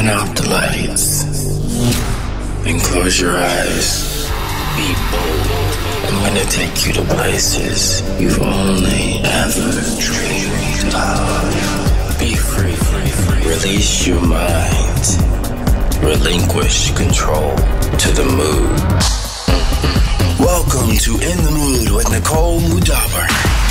Turn out the lights and close your eyes. Be bold. I'm gonna take you to places you've only ever dreamed of. Be free, free, free. Release your mind. Relinquish control to the mood. Mm-hmm. Welcome to In the Mood with Nicole Moudaber.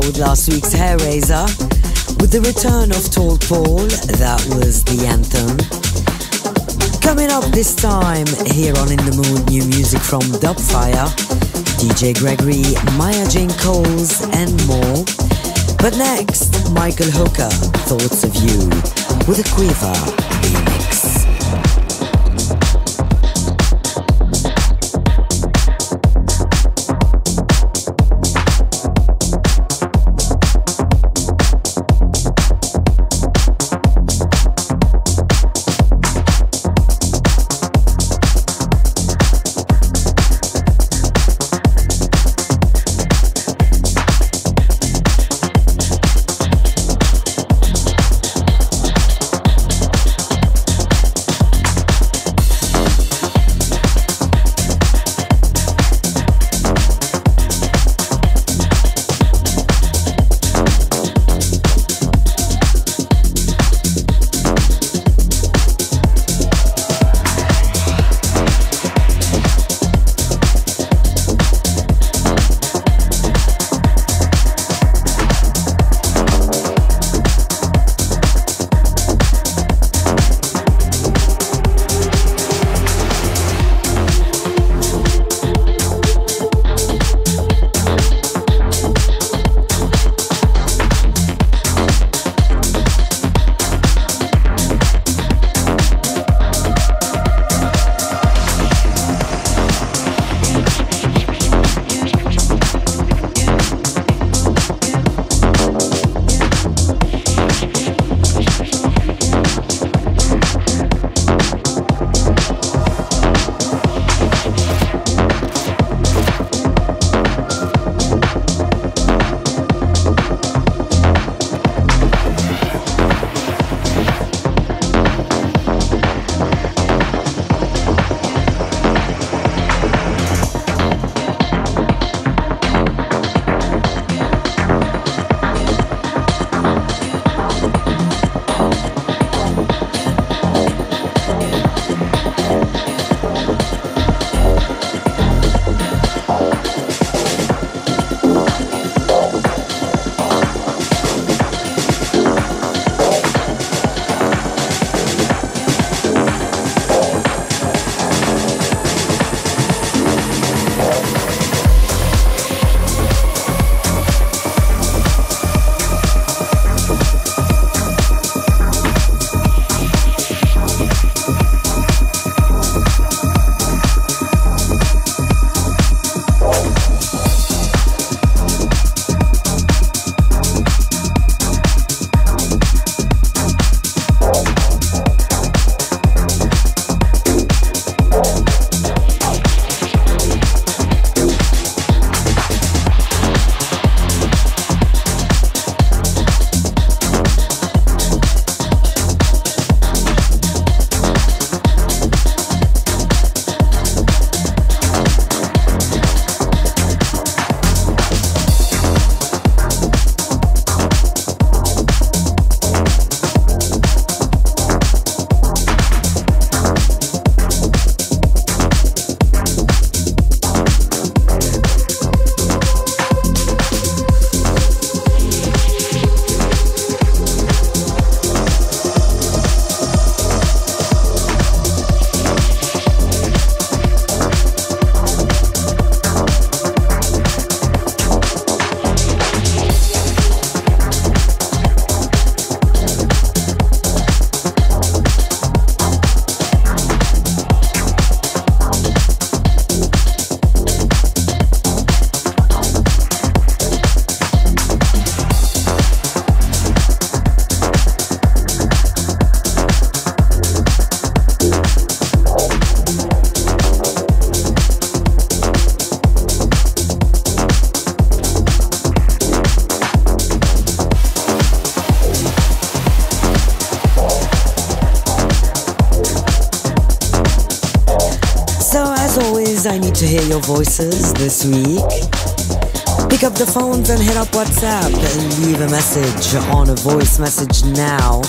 Show with last week's Hair Razor. With the return of Tall Paul, that was the anthem. Coming up this time, here on In the Mood, new music from Dubfire, DJ Gregory, Maya Jane Coles, and more. But next, Michael Hooker, Thoughts of You, with a quiver voices this week. Pick up the phones and hit up WhatsApp and leave a message on a voice message now.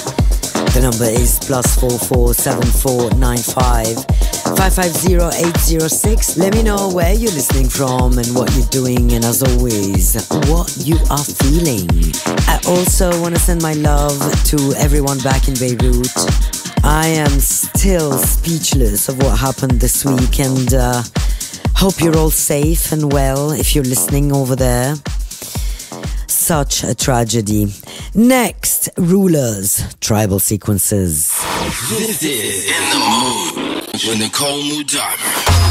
The number is plus four four seven four nine five 550806. Let me know where you're listening from and what you're doing, and as always, what you are feeling. I also want to send my love to everyone back in Beirut. I am still speechless of what happened this week, and uh, hope you're all safe and well if you're listening over there. Such a tragedy. Next, rulers, tribal sequences. This is In the Mood with Nicole Moudaber.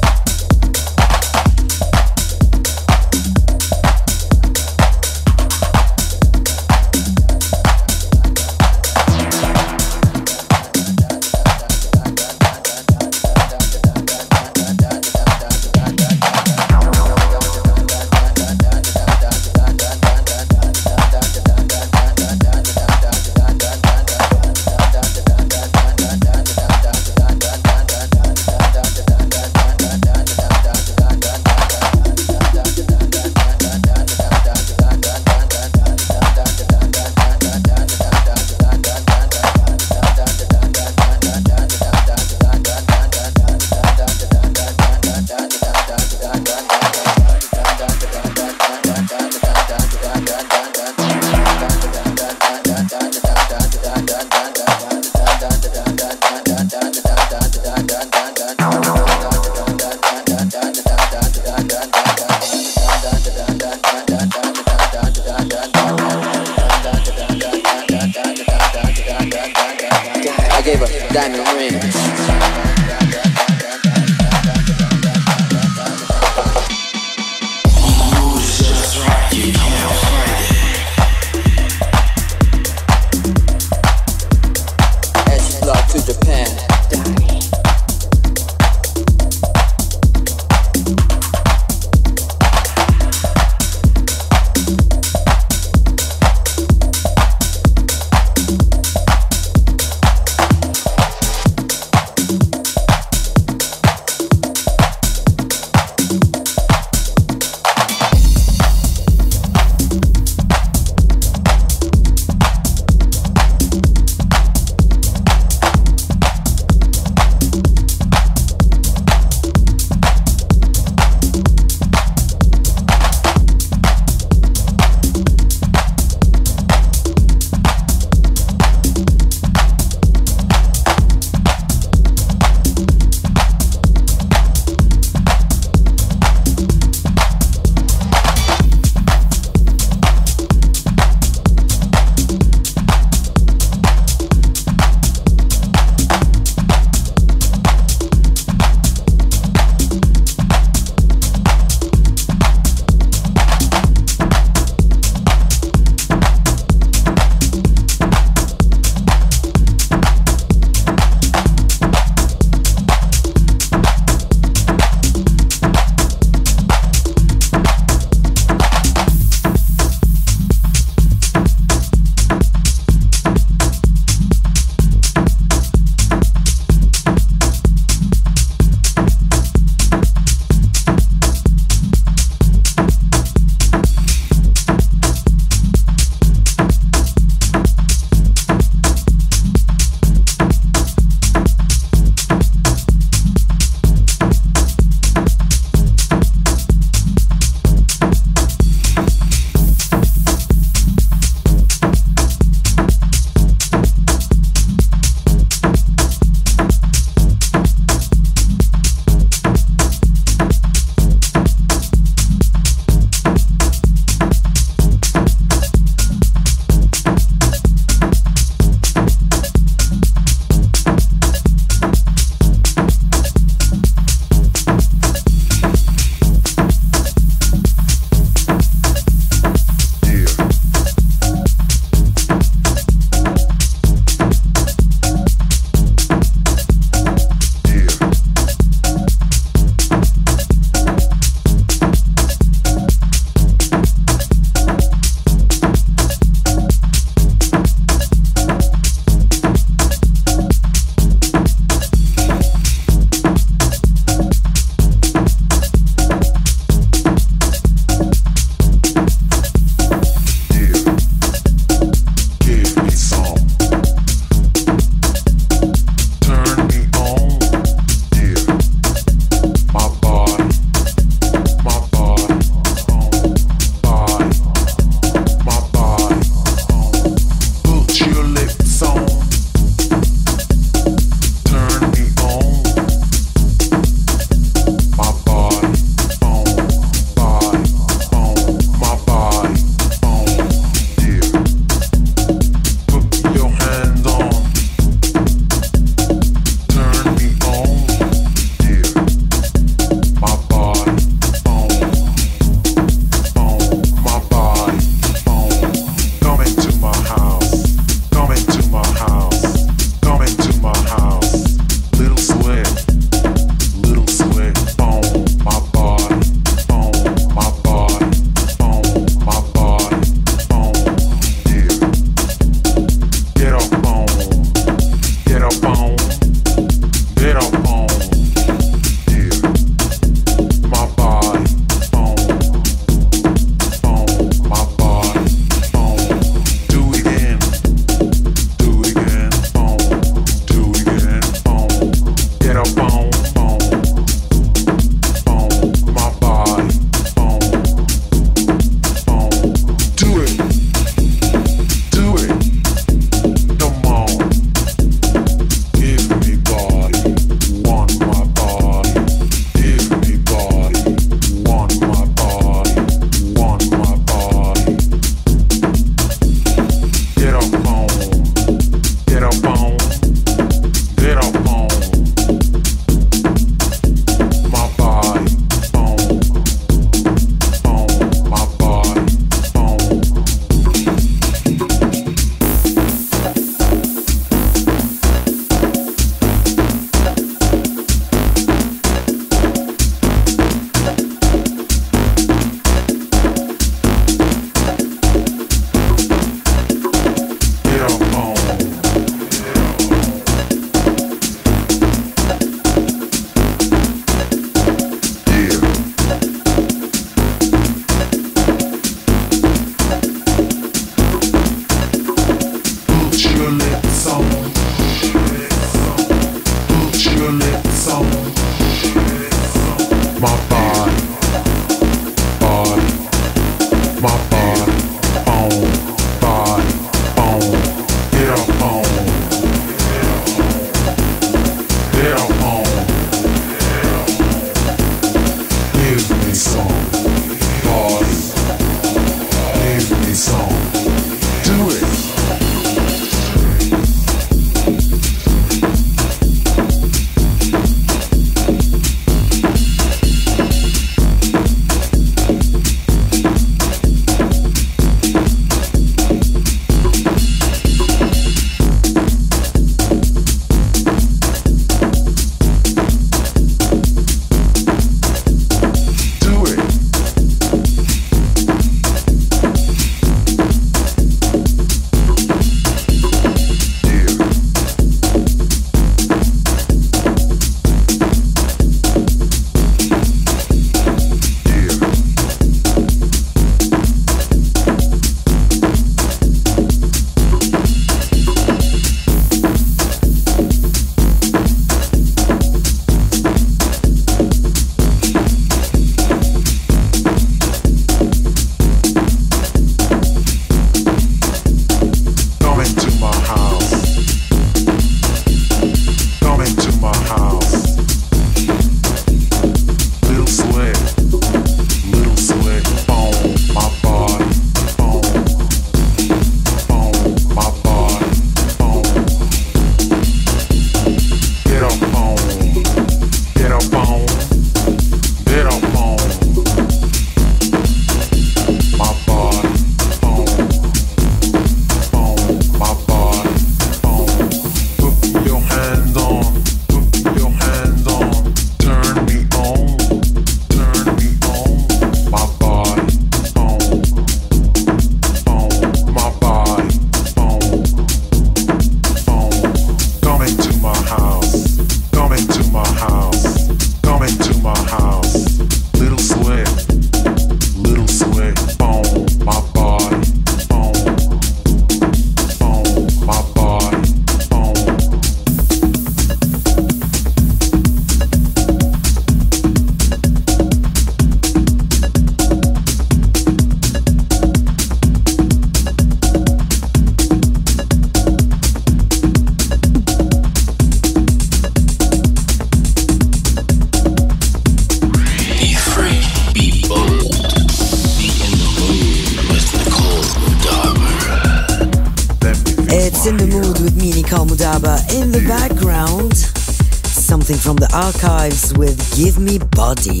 Give Me Body.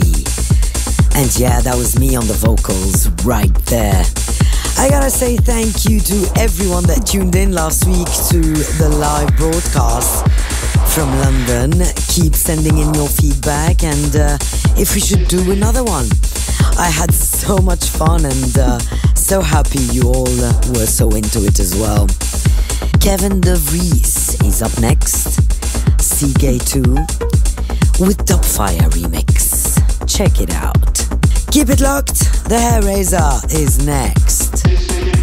And yeah, that was me on the vocals right there. I gotta say thank you to everyone that tuned in last week to the live broadcast from London. Keep sending in your feedback and uh, if we should do another one. I had so much fun and uh, so happy you all were so into it as well. Kevin De Vries is up next. Seagate 2 with Dubfire remix. Check it out. Keep it locked. The Hair Razor is next.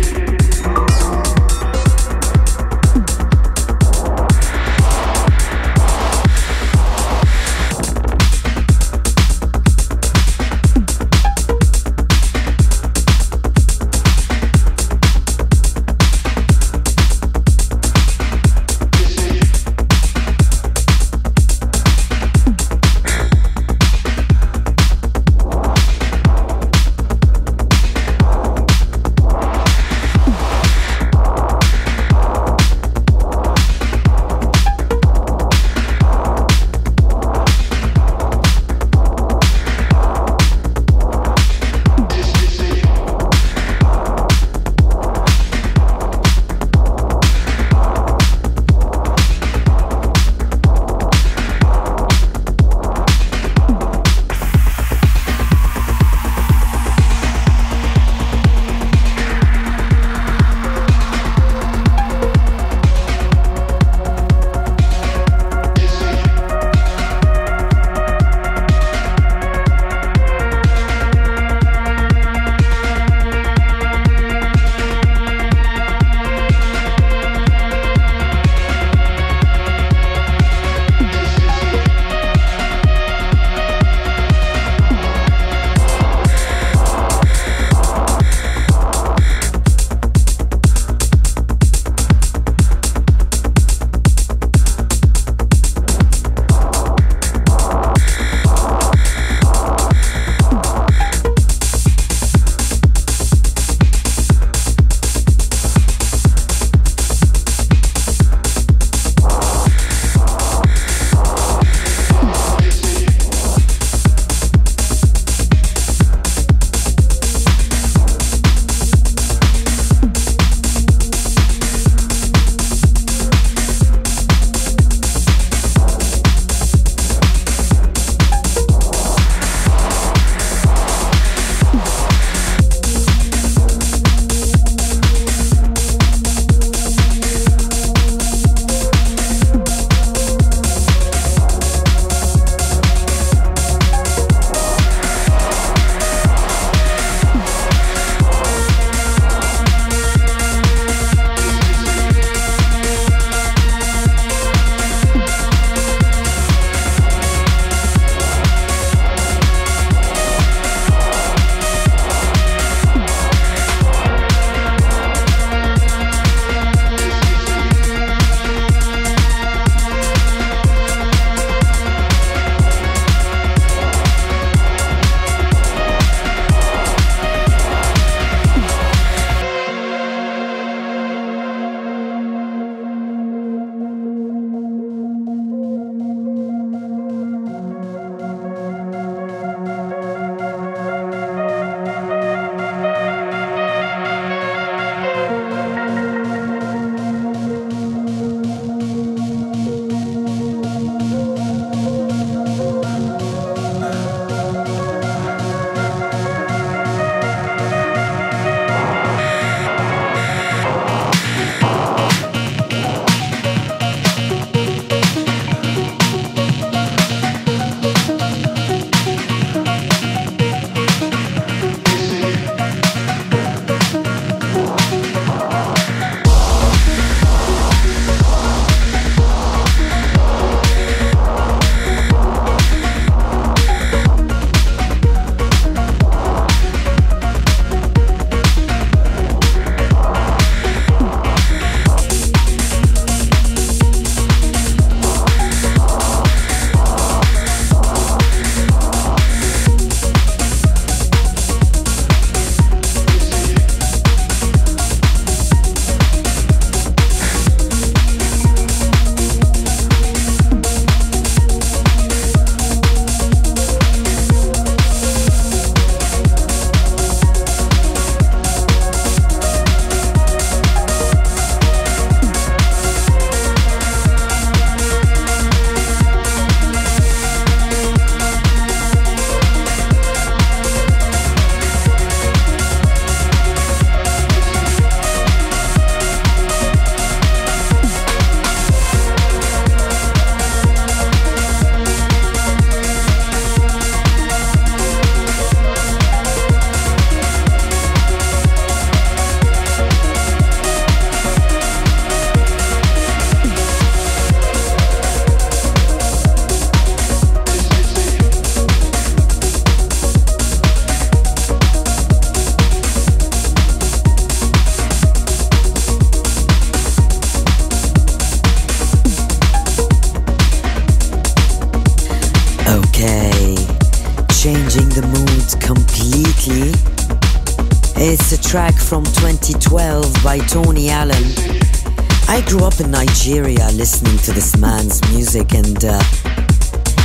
Up in Nigeria listening to this man's music, and uh,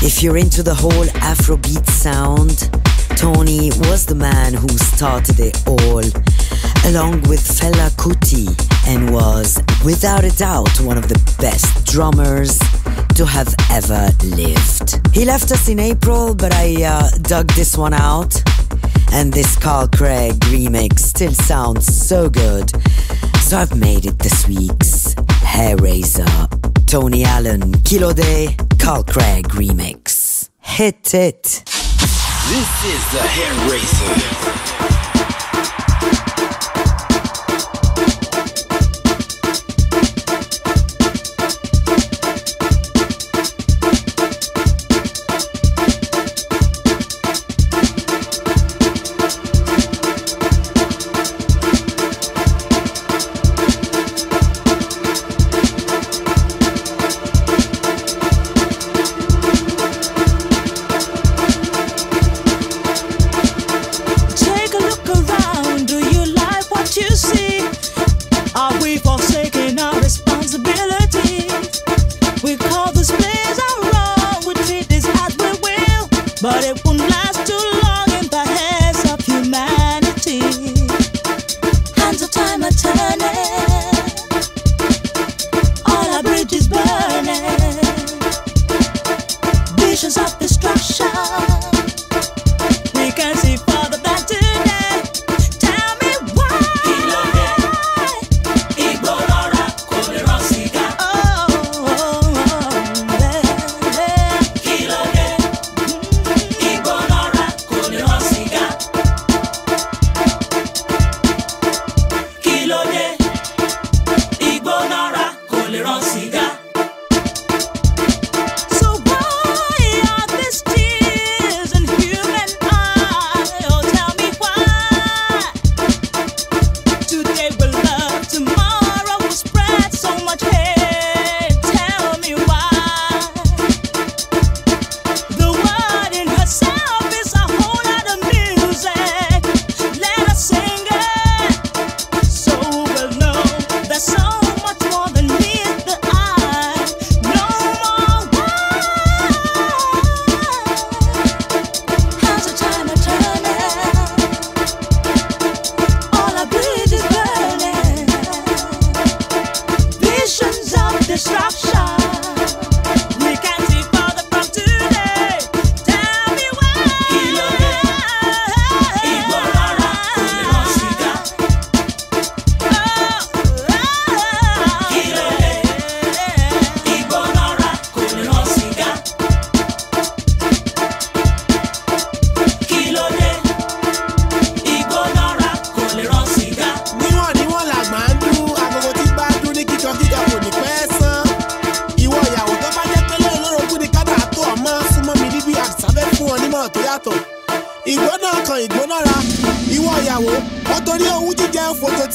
if you're into the whole Afrobeat sound, Tony was the man who started it all, along with Fela Kuti, and was, without a doubt, one of the best drummers to have ever lived. He left us in April, but I uh, dug this one out, and this Carl Craig remix still sounds so good. So I've made it this week's Hair Raiser. Tony Allen, Kilo Day, Carl Craig remix. Hit it. This is the Hair Raiser.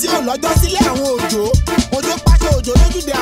tí ò lọ́jọ́ sílé àwọn òjò. Òjò pàṣẹ òjò lójúde.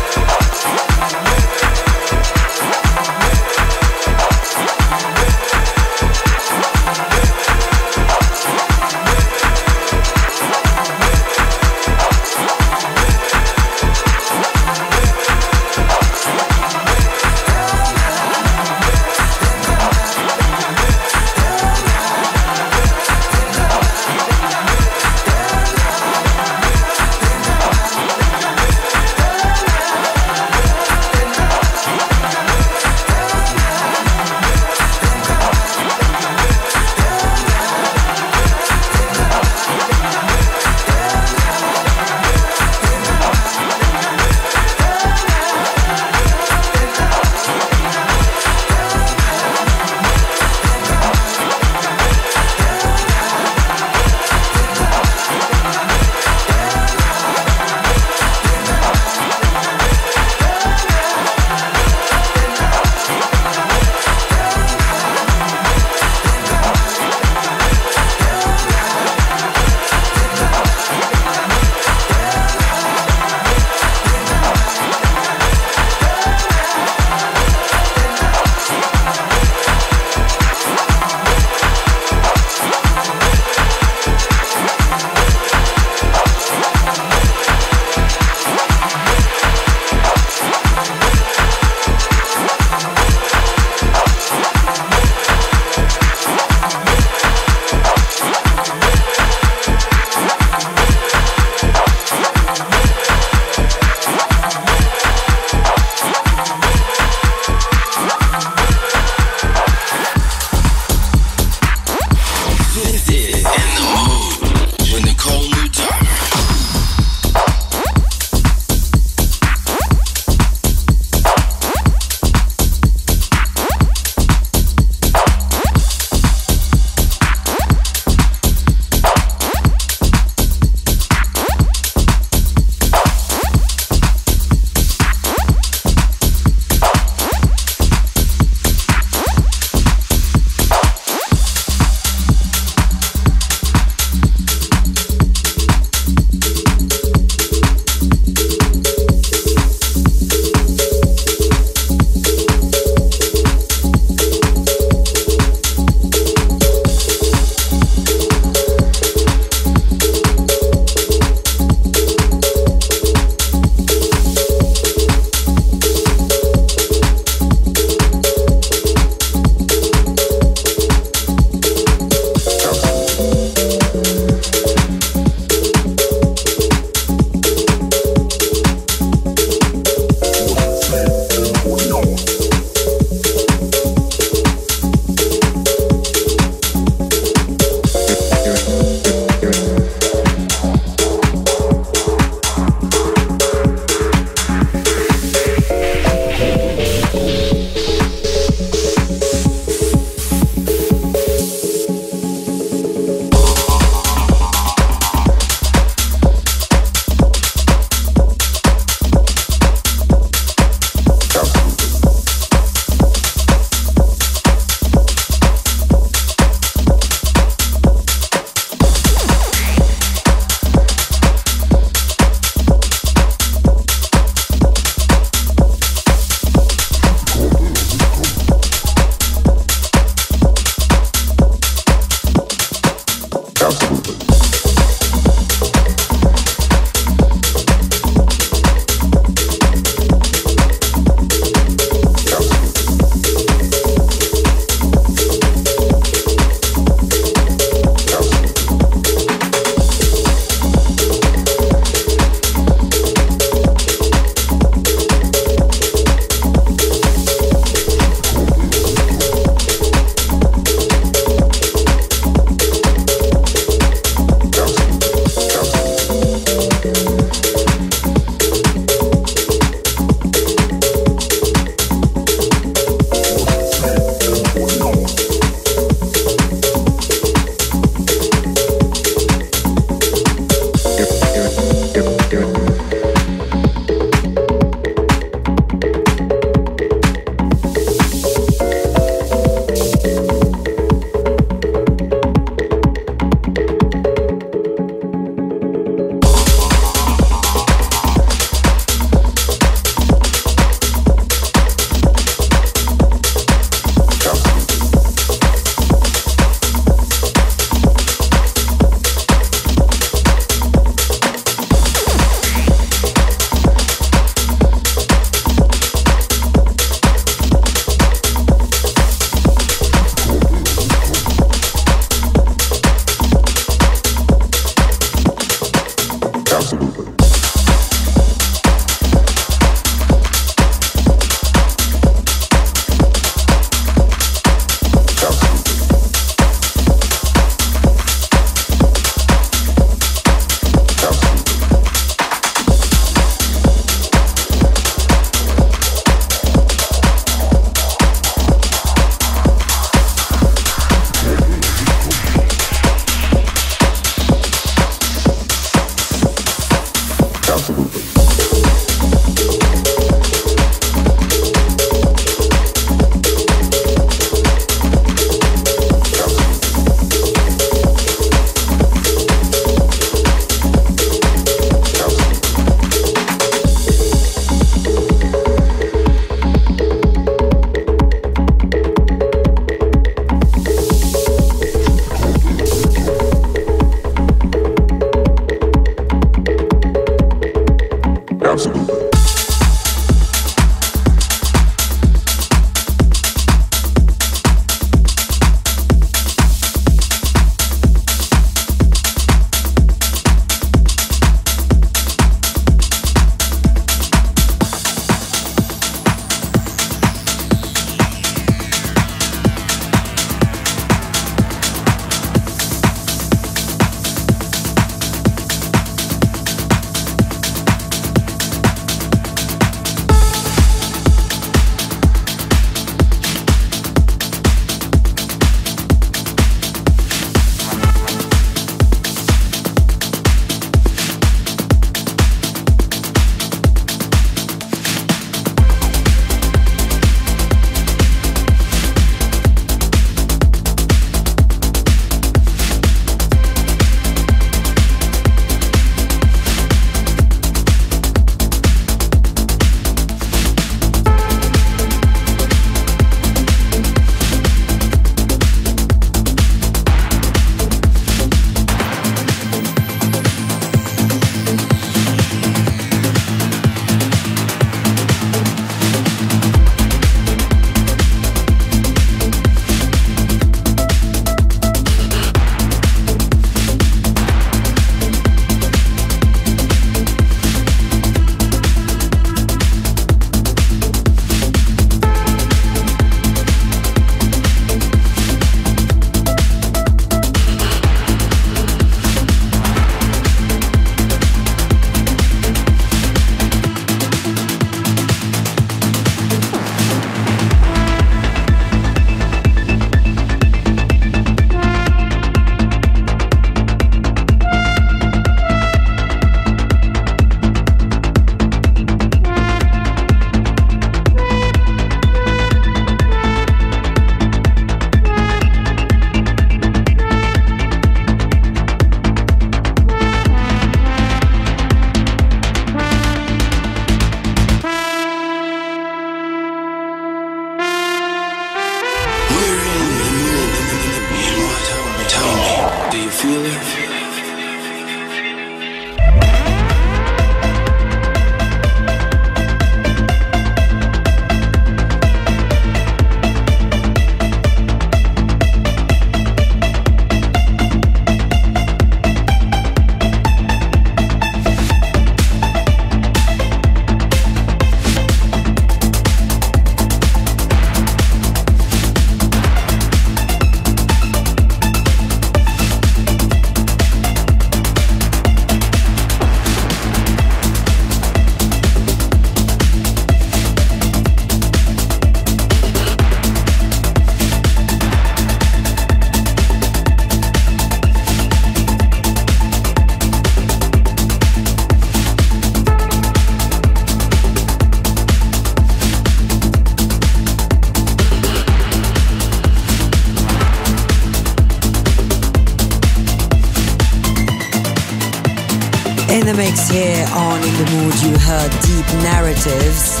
Mix here on In the Mood, you heard Deep Narratives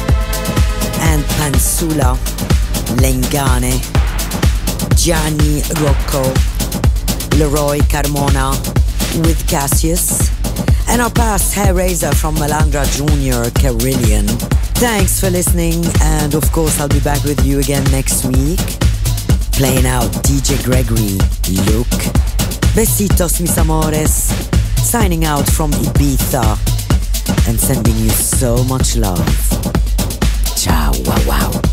and Pansula, Lengane, Gianni Rocco, Leroy Carmona with Cassius, and our past hair raiser from Melandra Jr., Carillion. Thanks for listening, and of course, I'll be back with you again next week. Playing out DJ Gregory, Luke. Besitos, mis amores. Signing out from Ibiza and sending you so much love. Ciao, wow, wow.